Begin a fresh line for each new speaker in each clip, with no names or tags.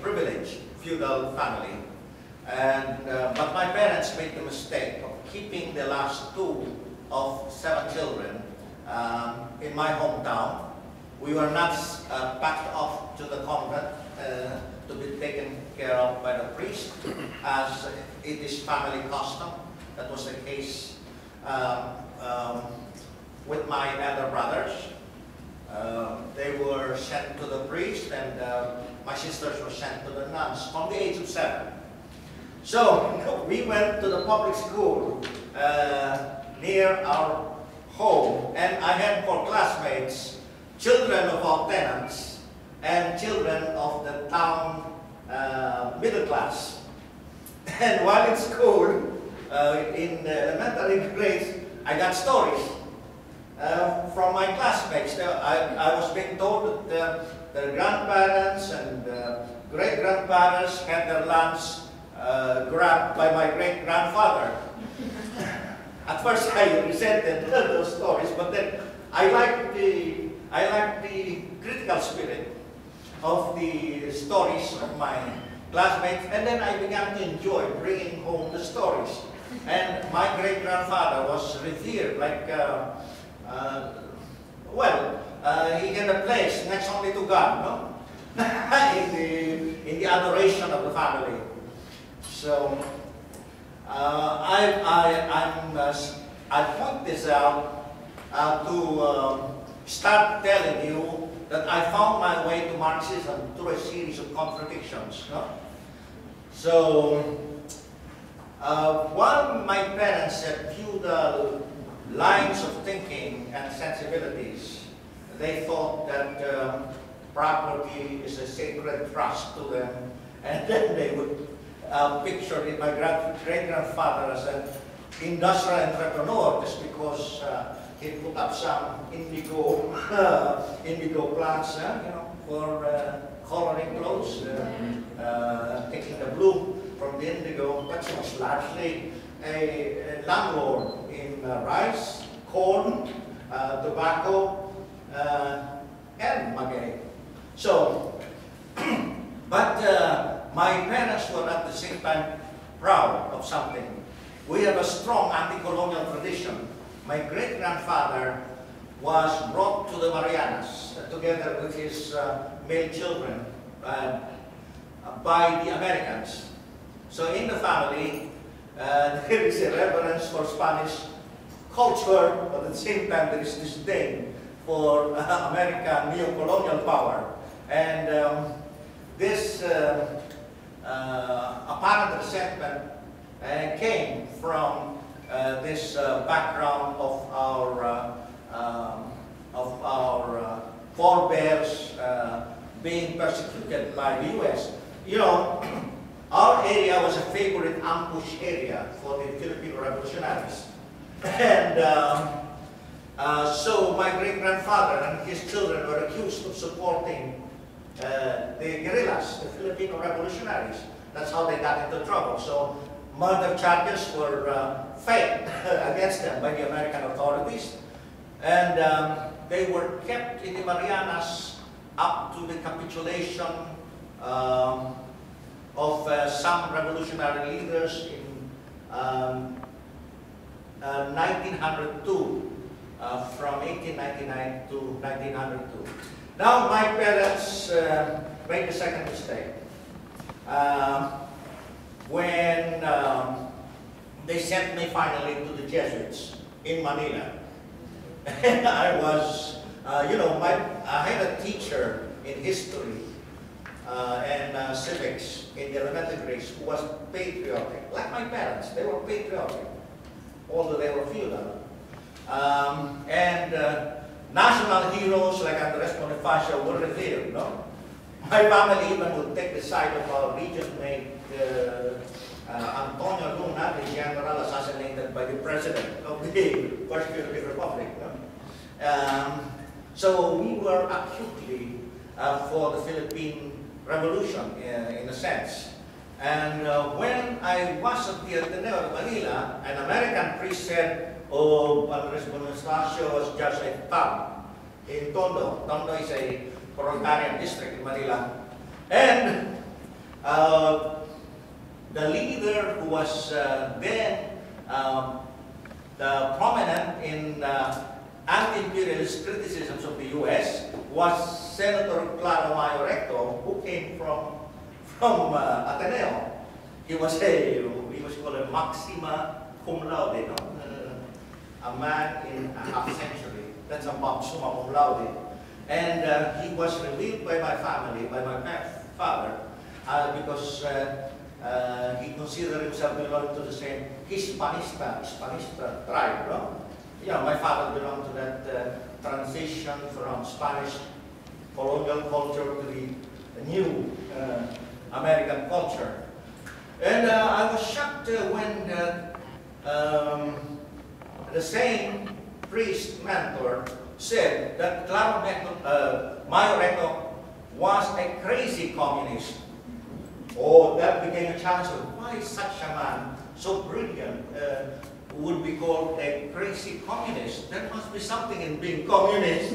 privileged feudal family. And, uh, but my parents made the mistake of keeping the last two of seven children um, in my hometown. We were not uh, packed off to the convent uh, to be taken care of by the priest, as it is family custom. That was the case um, um, with my elder brothers. Sent to the priest, and uh, my sisters were sent to the nuns from the age of seven. So we went to the public school uh, near our home, and I had four classmates, children of our tenants, and children of the town uh, middle class. And while in school, uh, in elementary grades, I got stories uh, from my classmates. I, I was being told that uh, their grandparents and uh, great-grandparents had their lands uh, grabbed by my great-grandfather. At first I resented those stories, but then I liked the, I liked the critical spirit of the stories of my classmates, and then I began to enjoy bringing home the stories. And my great-grandfather was revered like, uh, well, uh, he had a place next only to God, no? in, the, in the adoration of the family. So, uh, I, I, I'm, uh, I point this out uh, to start telling you that I found my way to Marxism through a series of contradictions. No? So, uh, while my parents had feudal lines of thinking and sensibilities, they thought that um, property is a sacred trust to them, and then they would uh, picture my great-grandfather as an industrial entrepreneur just because uh, he put up some indigo, indigo plants, uh, you know, for uh, coloring clothes, uh, uh, taking the blue from the indigo, but he was largely a, a landlord rice, corn, uh, tobacco, uh, and maguey. So, but uh, my parents were at the same time proud of something. We have a strong anti-colonial tradition. My great-grandfather was brought to the Marianas uh, together with his uh, male children uh, by the Americans. So in the family, uh, there is a reverence for Spanish culture, but at the same time there is disdain for uh, American neo-colonial power. And um, this uh, uh apparent resentment uh, came from uh, this background of our um, of our forebears being persecuted by the U.S. You know, our area was a favorite ambush area for the Filipino revolutionaries. And um, uh, so my great-grandfather and his children were accused of supporting uh, the guerrillas, the Filipino revolutionaries. That's how they got into trouble. So murder charges were uh, faked against them by the American authorities. And um, they were kept in the Marianas up to the capitulation um, of uh, some revolutionary leaders in um, uh, 1902, uh, from 1899 to 1902. Now my parents uh, made a second mistake. Um, when um, they sent me finally to the Jesuits in Manila. I was, uh, you know, my, I had a teacher in history uh, and uh, civics in the elementary grades who was patriotic, like my parents. They were patriotic, although they were feudal. Um, and uh, national heroes like Andres Bonifacio were revered, no? My family even would take the side of our region mate, uh, uh, Antonio Luna, the general assassinated by the president of the First Republic. No? Um, so we were acutely uh, for the Philippine revolution in, in a sense. And uh, when I was at the Ateneo of Manila, an American priest said, oh, Andres Bonifacio was just a thug in Tondo. Tondo is a proletarian district in Manila. And uh, the leader who was uh, then um, the prominent in uh, anti-imperialist criticisms of the U.S. was Senator Claro Mayo Recto, who came from from uh, Ateneo. He was a he was called a maxima cum laude, no? Uh, a man in a half century. That's a maxima cum laude. And uh, he was revealed by my family, by my father, uh, because he considered himself belonging to the same Hispanista, Hispanista tribe. No? You know, my father belonged to that uh, transition from Spanish colonial culture to the new uh, American culture. And uh, I was shocked uh, when um, the same priest mentor said that Claro uh, Mayo Recto was a crazy communist. Oh, that became a challenge why such a man, so brilliant, uh, would be called a crazy communist. There must be something in being communist.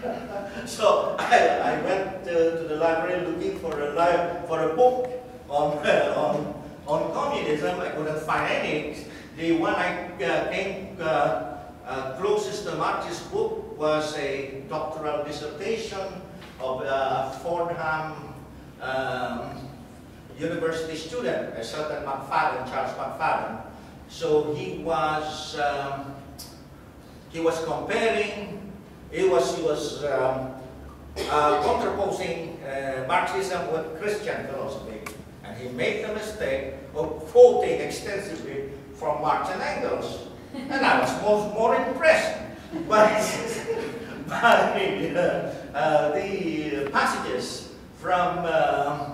so I, I went uh, to the library looking for a, for a book on, uh, on, on communism. I couldn't find any. The one I uh, came uh, uh, closest to Marx's book was a doctoral dissertation of a Fordham um, University student, a certain McFadden, Charles McFadden. So he was um, he was comparing, he was he was um, uh, contraposing uh, Marxism with Christian philosophy, and he made the mistake of quoting extensively from Marx and Engels, and I was more, more impressed by, by uh, the passages from uh,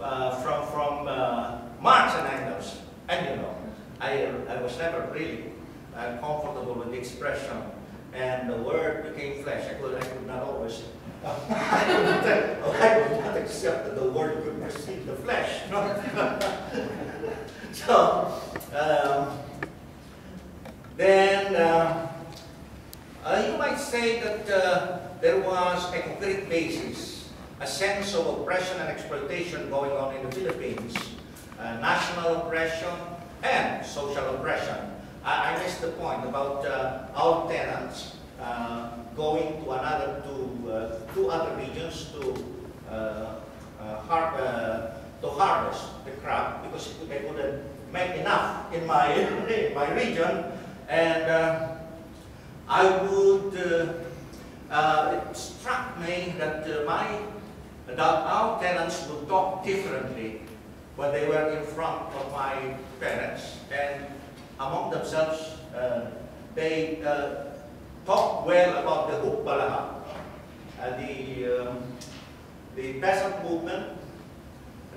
uh, from, from uh, Marx and Engels. And you know, I, I was never really comfortable with the expression and the word became flesh. I could, I could not always, I, could not, I could not accept that the word could receive the flesh. so, um, then uh, uh, you might say that uh, there was a concrete basis a sense of oppression and exploitation going on in the Philippines, uh, national oppression and social oppression. I, I missed the point about uh, our tenants uh, going to another to uh, two other regions to uh, uh, har to harvest the crop because they couldn't make enough in my in my region, and I would. it struck me that my that our tenants would talk differently when they were in front of my parents and among themselves uh, they uh, talked well about the Hukbalahap, uh, the, um, the peasant movement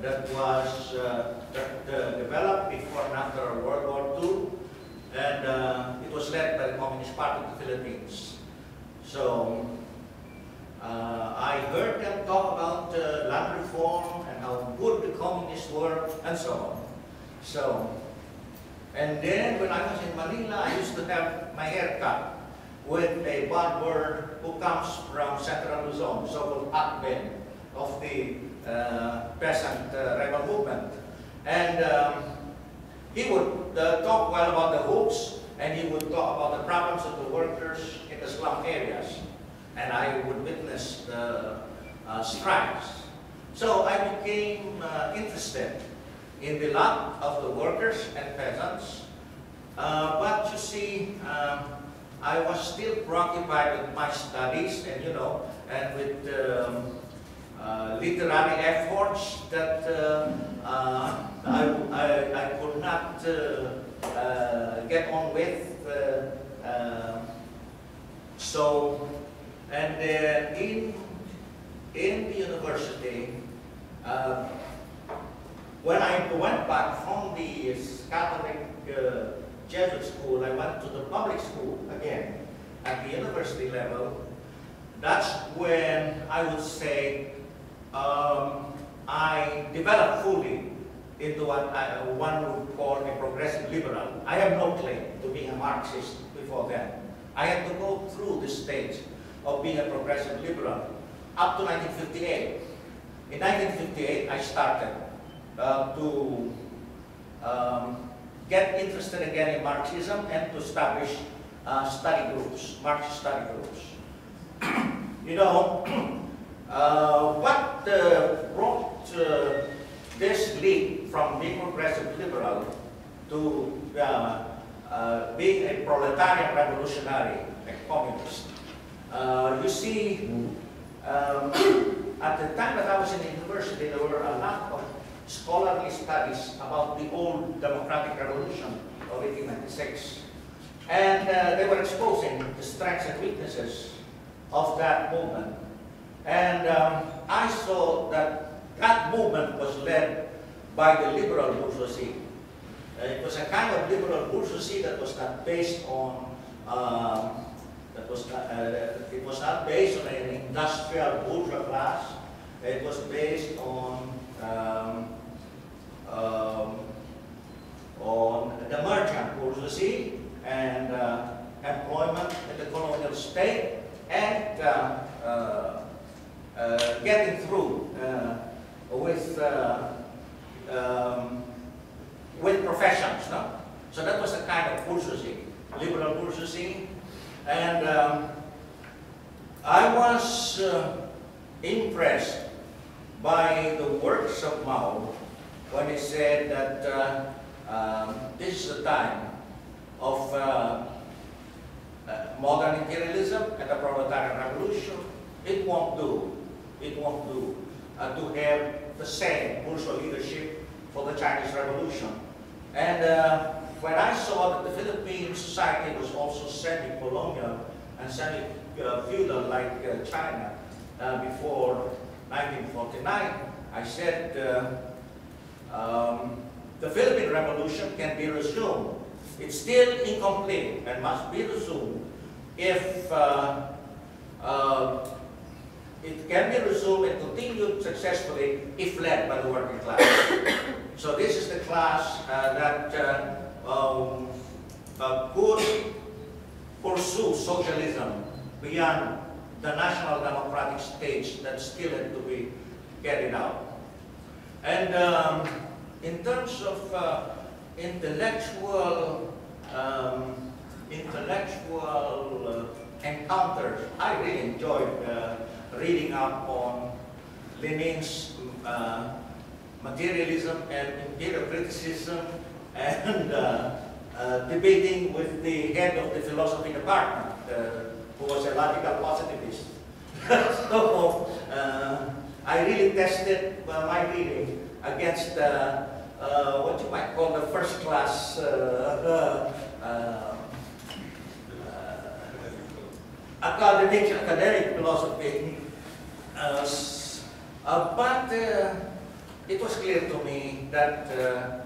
that was uh, uh, developed before and after World War II and uh, it was led by the Communist Party of the Philippines. So uh, I heard them talk about land reform and how good the communists were and so on. So, and then when I was in Manila, I used to have my hair cut with a barber who comes from Central Luzon, so-called Akben of the uh, peasant uh, rebel movement. And um, he would uh, talk well about the Huks and he would talk about the problems of the workers in the slum areas and I would witness the uh, strikes. So I became uh, interested in the lot of the workers and peasants. Uh, but you see, um, I was still preoccupied with my studies and, you know, and with um, uh, literary efforts that uh, uh, I, I, I, could not get on with. so and uh, in, in the university, uh, when I went back from the Catholic uh, Jesuit school, I went to the public school again at the university level. That's when I would say um, I developed fully into what I, one would call a progressive liberal. I have no claim to being a Marxist before then. I had to go through the stage of being a progressive liberal up to 1958. In 1958, I started uh, to um, get interested again in Marxism and to establish uh, study groups, Marxist study groups. you know, uh, what uh, brought uh, this leap from being progressive liberal to being a proletarian revolutionary, a communist. you see, um, at the time that I was in the university, there were a lot scholarly studies about the old democratic revolution of 1896. And uh, they were exposing the strengths and weaknesses of that movement. And um, I saw that that movement was led by the liberal bourgeoisie. Uh, it was a kind of liberal bourgeoisie that was not based on um, that was not, uh, it was not based on an industrial bourgeois class. It was based on um, um, on the merchant bourgeoisie and uh, employment in the colonial state and uh, uh, uh getting through uh, with um, with professions. No? So that was a kind of bourgeoisie, liberal bourgeoisie. And um, I was uh, impressed by the works of Mao when he said that uh, um, this is the time of uh, uh, modern imperialism and the proletarian revolution. It won't do. It won't do to have the same bourgeois leadership for the Chinese Revolution. And uh, when I saw that the Philippine society was also semi-colonial and semi-feudal like uh, China uh, before 1949, I said uh, um, the Philippine Revolution can be resumed. It's still incomplete and must be resumed if uh, uh, it can be resumed and continued successfully if led by the working class. so this is the class uh, that uh, um, uh, could pursue socialism beyond the national democratic stage that still had to be carried out. And um, in terms of uh, intellectual um, intellectual uh, encounters, I really enjoyed uh, reading up on Lenin's uh, materialism and empirio-criticism and uh, uh, debating with the head of the philosophy department, who was a logical positivist. so uh, I really tested uh, my reading against what you might call the first class academic, academic philosophy. Uh, uh, but uh, it was clear to me that uh,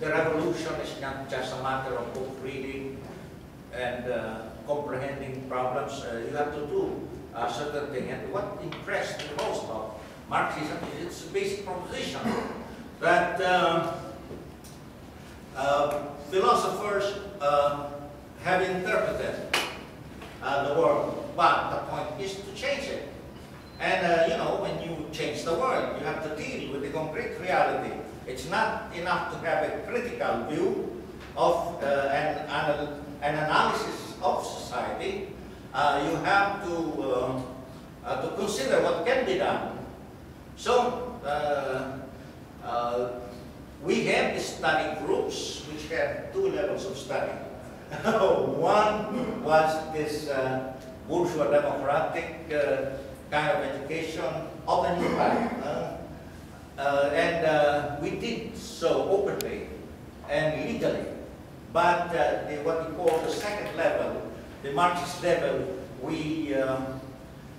the revolution is not just a matter of book reading and uh, comprehending problems. Uh, you have to do a certain thing. And what impressed me most about Marxism is its basic proposition that um, philosophers have interpreted uh, the world. But the point is to change it. And uh, you know, when you change the world, you have to deal with the concrete reality. It's not enough to have a critical view of uh, an, an, analysis of society. Uh, you have to, uh, uh, to consider what can be done. So, we have study groups which have two levels of study. One was this uh, bourgeois democratic uh, kind of education of. Uh, uh, and uh, we did so openly and legally. But uh, the, what we call the second level, the Marxist level, we, um,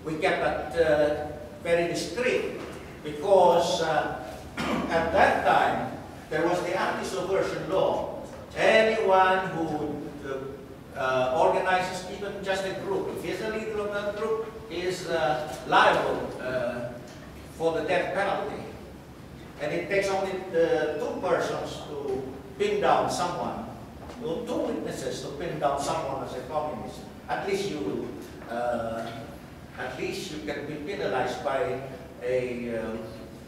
we kept it very discreet because at that time there was the anti-subversion law. Anyone who uh, organizes even just a group. If he's a leader of that group, is uh, liable uh, for the death penalty. And it takes only two persons to pin down someone, two witnesses to pin down someone as a communist. At least you, uh, at least you can be penalized by a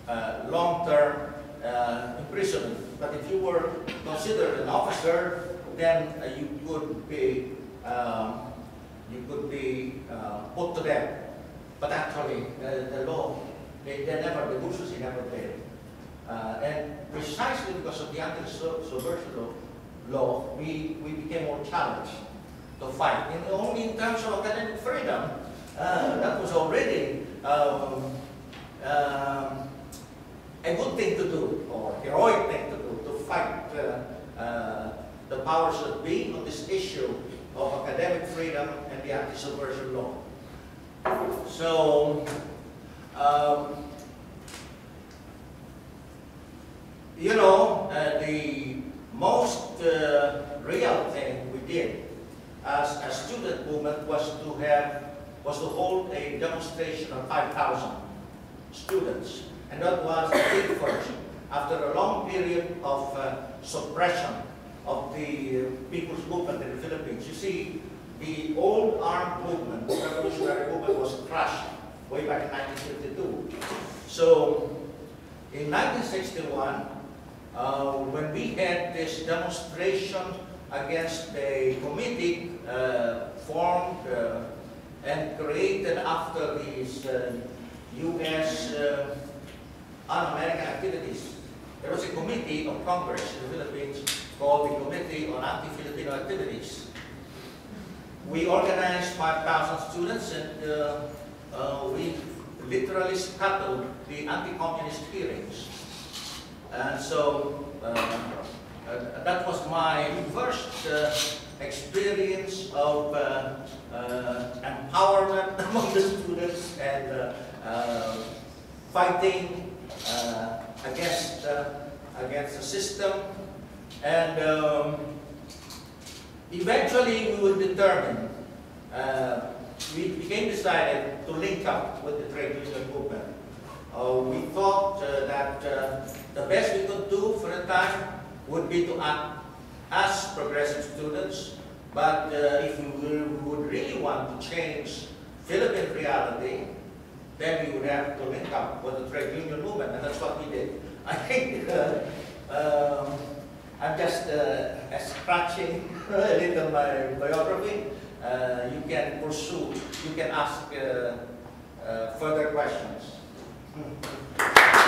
uh, long-term uh, imprisonment. But if you were considered an officer, then uh, you could be um, you could be uh, put to death. But actually, uh, the law, they, they never, the bourgeoisie never did. Uh, and precisely because of the anti-subversion law, we, we became more challenged to fight. And only in terms of academic freedom, uh, that was already um, um, a good thing to do, or heroic thing to do, to fight uh, uh, the powers that be on this issue of academic freedom and the anti-subversion law. So, um, you know, uh, the most uh, real thing we did as a student movement was to have was to hold a demonstration of 5,000 students. And that was the big first. After a long period of uh, suppression of the uh, people's movement in the Philippines, you see, the old armed movement, the revolutionary movement was crushed way back in 1952. So, in 1961, uh, when we had this demonstration against a committee uh, formed uh, and created after these U.S. Uh, uh, un-American activities. There was a committee of Congress in the Philippines called the Committee on Anti-Filipino Activities. We organized 5,000 students and uh, uh, we literally scuttled the anti-communist hearings. And so uh, uh, that was my first uh, experience of empowerment among the students and fighting against against the system. And um, eventually we would determine, uh, we became decided to link up with the trade union movement. Uh, we thought uh, that the best we could do for a time would be to act as progressive students, but uh, if we would really want to change Philippine reality, then we would have to link up with the trade union movement, and that's what we did. I think uh, um, I'm just uh, scratching a little my biography. Uh, you can pursue, you can ask uh, uh, further questions. Hmm.